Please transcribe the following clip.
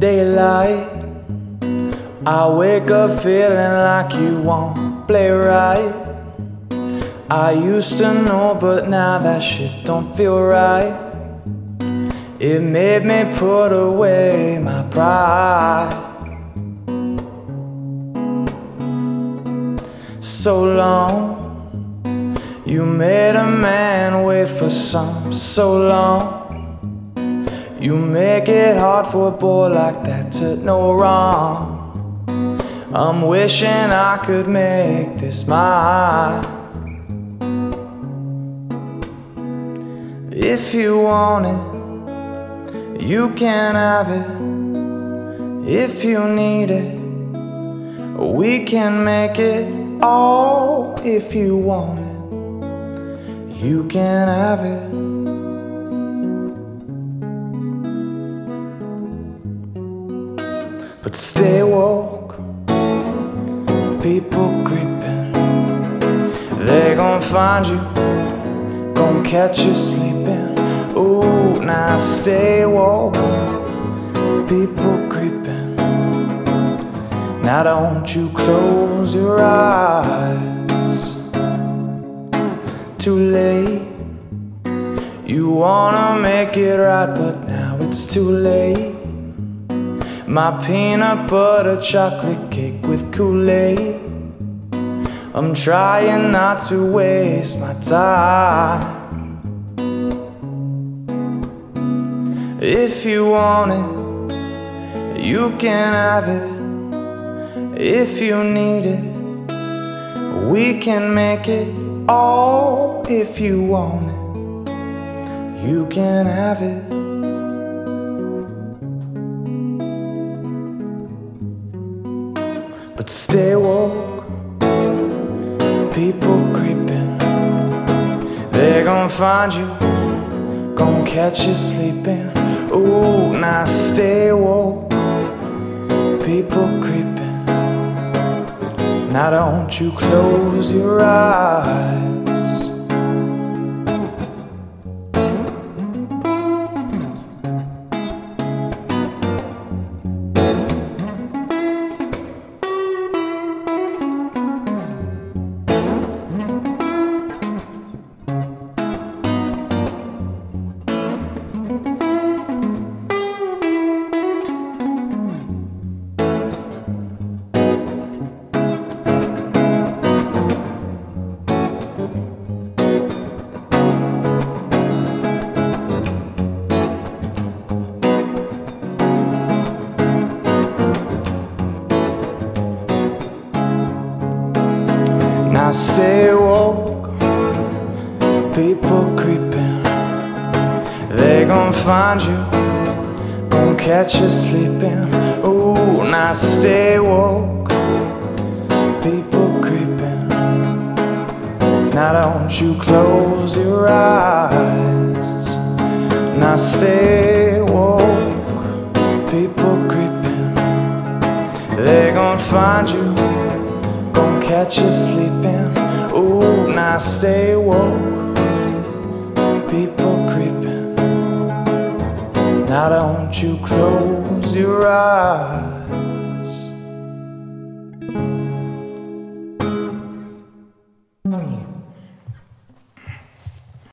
daylight. I wake up feeling like you won't play right. I used to know, but now that shit don't feel right. It made me put away my pride. So long, you made a man wait for some so long. You make it hard for a boy like that to know wrong. I'm wishing I could make this mine. If you want it, you can have it. If you need it, we can make it all. If you want it, you can have it. But stay woke, people creeping. They gon' find you, gon' catch you sleeping. Ooh, now stay woke, people creeping. Now don't you close your eyes. Too late. You wanna make it right, but now it's too late. My peanut butter chocolate cake with Kool-Aid. I'm trying not to waste my time. If you want it, you can have it. If you need it, we can make it all. If you want it, you can have it stay woke, people creeping. They're gonna find you, gonna catch you sleeping. Ooh, now stay woke, people creeping. Now don't you close your eyes. Now stay woke, people creeping. They gon' find you, gon' catch you sleeping. Ooh, now stay woke, people creeping. Now don't you close your eyes. Now stay woke, people creeping. They gon' find you catch you sleeping. Ooh, now stay woke. People creeping. Now don't you close your eyes.